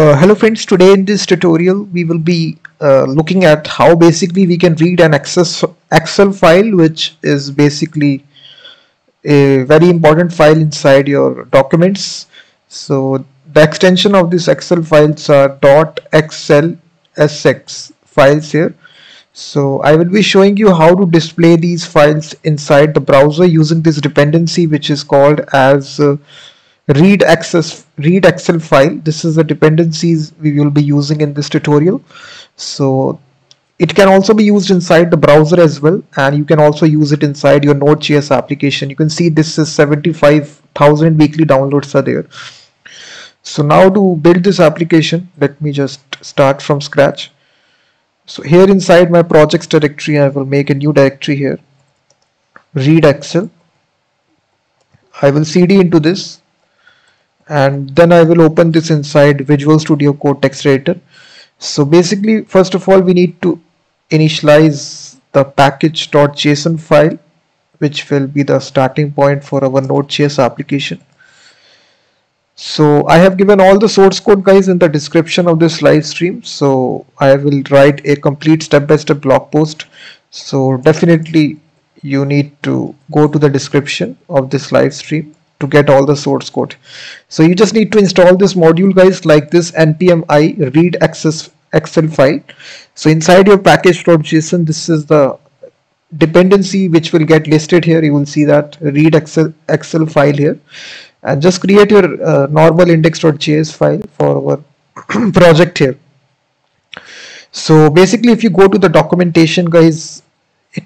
Uh, hello friends, today in this tutorial we will be uh, looking at how basically we can read an Excel file which is basically a very important file inside your documents. So the extension of this Excel files are dot .xlsx files here. So I will be showing you how to display these files inside the browser using this dependency which is called as uh, read access read excel file. This is the dependencies we will be using in this tutorial. So it can also be used inside the browser as well and you can also use it inside your node.js application. You can see this is 75,000 weekly downloads are there. So now to build this application let me just start from scratch. So here inside my projects directory I will make a new directory here. Read excel. I will cd into this and then I will open this inside Visual Studio Code text editor so basically first of all we need to initialize the package.json file which will be the starting point for our node.js application. So I have given all the source code guys in the description of this live stream. So I will write a complete step-by-step -step blog post. So definitely you need to go to the description of this live stream to get all the source code. So you just need to install this module guys like this npm i read access excel file. So inside your package.json this is the dependency which will get listed here. You will see that read excel excel file here. And just create your uh, normal index.js file for our project here. So basically if you go to the documentation guys it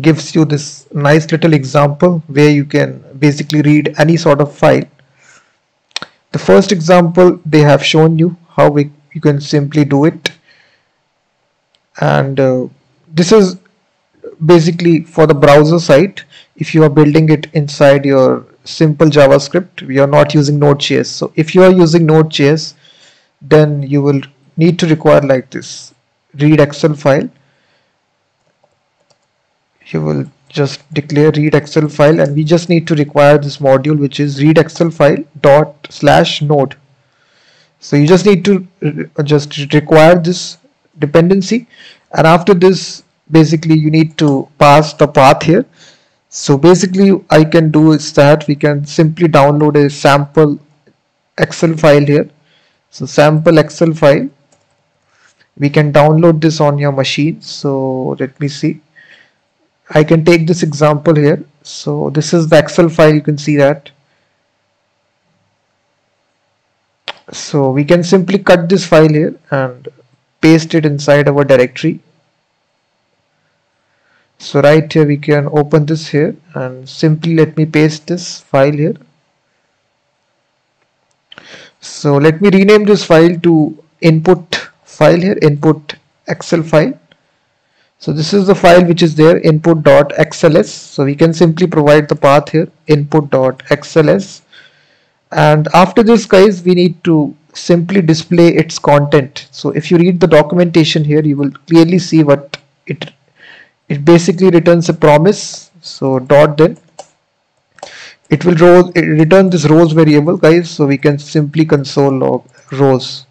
gives you this nice little example where you can basically read any sort of file. The first example they have shown you how we, you can simply do it. And uh, this is basically for the browser site. If you are building it inside your simple javascript we are not using node.js so if you are using node.js then you will need to require like this. Read excel file. You will just declare read excel file and we just need to require this module which is read excel file dot slash node. So you just need to uh, just require this dependency and after this basically you need to pass the path here. So basically I can do is that we can simply download a sample excel file here. So sample excel file we can download this on your machine. So let me see I can take this example here. So this is the excel file you can see that. So we can simply cut this file here and paste it inside our directory. So right here we can open this here and simply let me paste this file here. So let me rename this file to input file here input excel file so this is the file which is there input.xls. So we can simply provide the path here input.xls. And after this guys, we need to simply display its content. So if you read the documentation here, you will clearly see what it, it basically returns a promise. So dot then it will row, it return this rows variable guys. So we can simply console log rows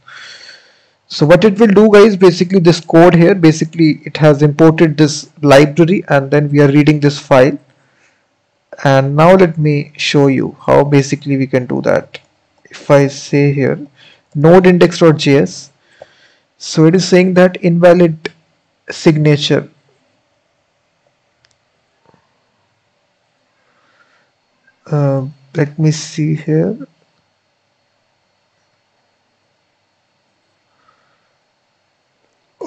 so what it will do guys basically this code here basically it has imported this library and then we are reading this file. And now let me show you how basically we can do that. If I say here node index.js so it is saying that invalid signature. Uh, let me see here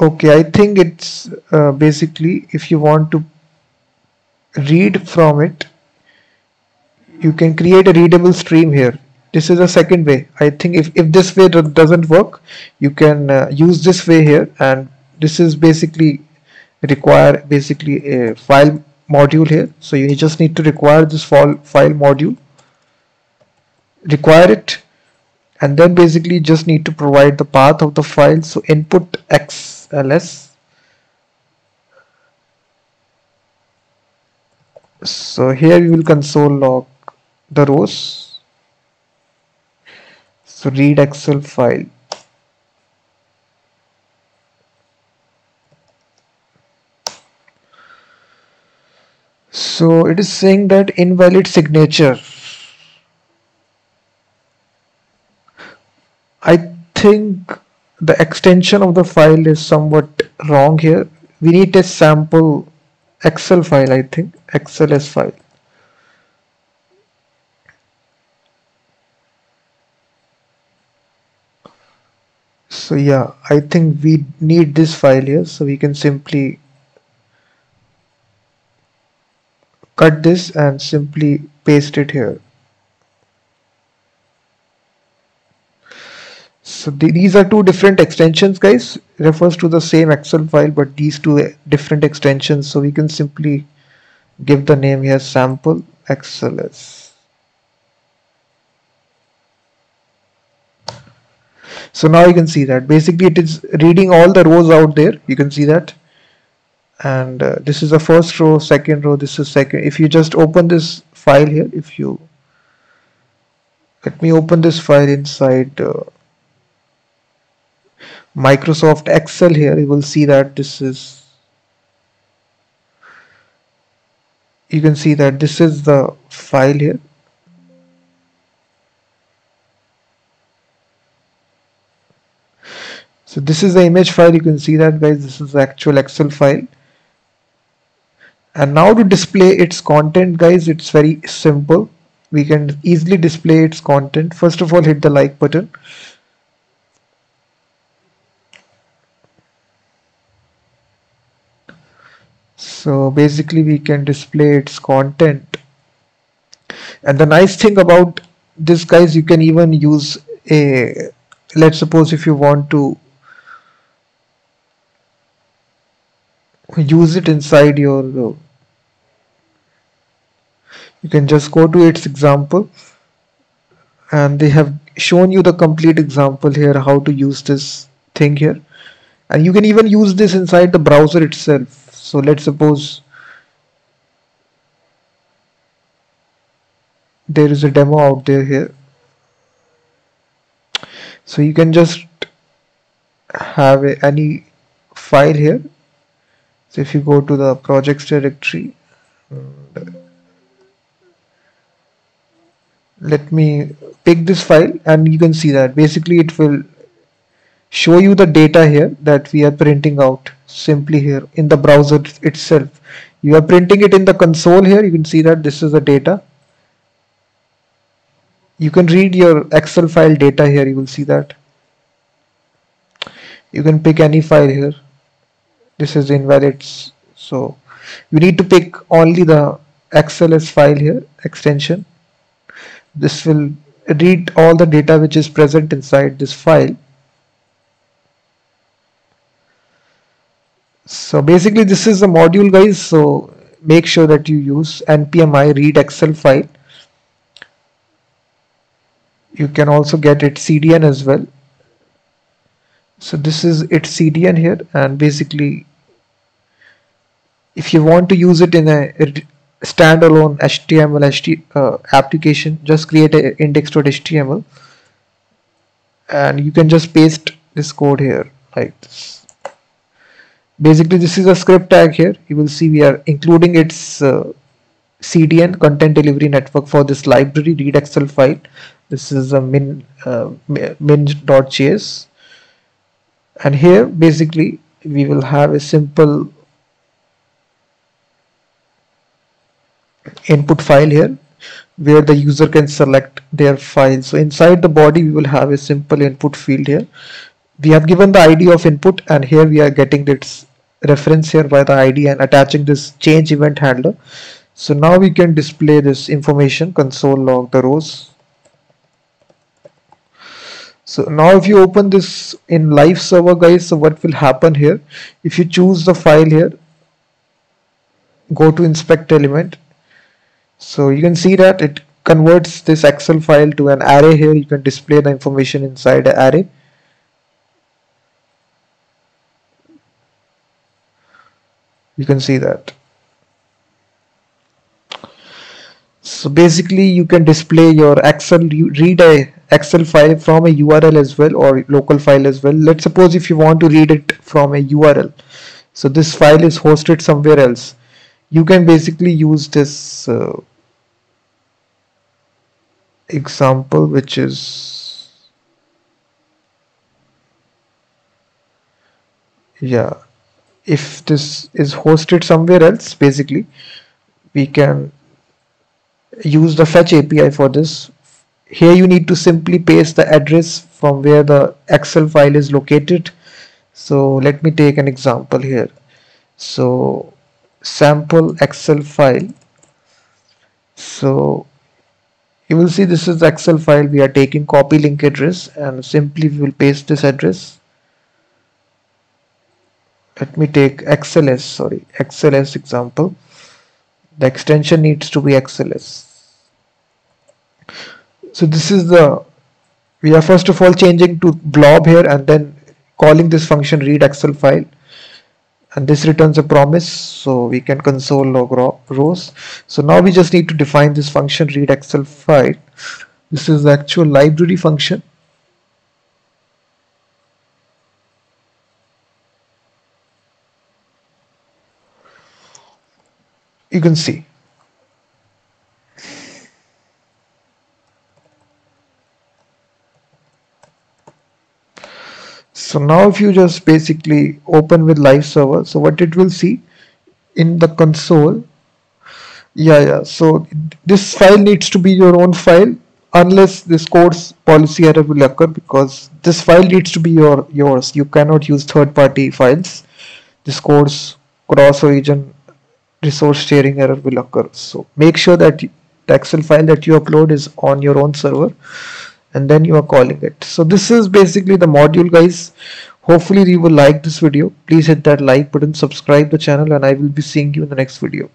okay I think it's uh, basically if you want to read from it you can create a readable stream here. This is a second way. I think if, if this way doesn't work you can uh, use this way here and this is basically require basically a file module here. So you just need to require this file file module. Require it and then basically just need to provide the path of the file. So input xls so here you will console log the rows. So read excel file. So it is saying that invalid signature. I think the extension of the file is somewhat wrong here. We need a sample excel file I think. Xls file. So yeah I think we need this file here so we can simply cut this and simply paste it here so th these are two different extensions guys. Refers to the same excel file but these two different extensions. So we can simply give the name here sample xls so now you can see that. Basically it is reading all the rows out there. You can see that. And uh, this is the first row second row. This is second. If you just open this file here if you let me open this file inside uh, Microsoft Excel here you will see that this is you can see that this is the file here. So this is the image file you can see that guys this is the actual Excel file. And now to display its content guys it's very simple. We can easily display its content. First of all hit the like button so basically we can display its content. And the nice thing about this guys you can even use a let's suppose if you want to use it inside your uh, you can just go to its example. And they have shown you the complete example here how to use this thing here. And you can even use this inside the browser itself so let's suppose there is a demo out there here. So you can just have a, any file here. So if you go to the projects directory let me pick this file and you can see that basically it will show you the data here that we are printing out simply here in the browser itself. You are printing it in the console here. You can see that this is the data. You can read your excel file data here. You will see that. You can pick any file here. This is invalid. So you need to pick only the xls file here extension. This will read all the data which is present inside this file so basically this is a module guys. So make sure that you use npmi read excel file. You can also get it cdn as well. So this is its cdn here. And basically if you want to use it in a standalone HTML HT, uh, application just create a index.html and you can just paste this code here like this basically this is a script tag here. You will see we are including its uh, CDN content delivery network for this library read excel file. This is a min uh, min.js and here basically we will have a simple input file here where the user can select their file. So inside the body we will have a simple input field here we have given the id of input and here we are getting its reference here by the id and attaching this change event handler. So now we can display this information console log the rows. So now if you open this in live server guys so what will happen here? If you choose the file here go to inspect element. So you can see that it converts this excel file to an array here. You can display the information inside the array you can see that. So basically you can display your excel you read a excel file from a url as well or local file as well. Let's suppose if you want to read it from a url so this file is hosted somewhere else. You can basically use this uh, example which is yeah if this is hosted somewhere else basically we can use the fetch API for this. Here you need to simply paste the address from where the excel file is located. So let me take an example here. So sample excel file. So you will see this is the excel file we are taking copy link address and simply we will paste this address let me take xls sorry. Xls example. The extension needs to be xls so this is the we are first of all changing to blob here and then calling this function read excel file. And this returns a promise so we can console log rows. So now we just need to define this function read excel file. This is the actual library function you can see. So now if you just basically open with live server so what it will see in the console yeah yeah so this file needs to be your own file unless this CORS policy error will occur because this file needs to be your yours. You cannot use third-party files. This CORS cross origin resource sharing error will occur. So make sure that the excel file that you upload is on your own server and then you are calling it. So this is basically the module guys. Hopefully you will like this video. Please hit that like button subscribe the channel and i will be seeing you in the next video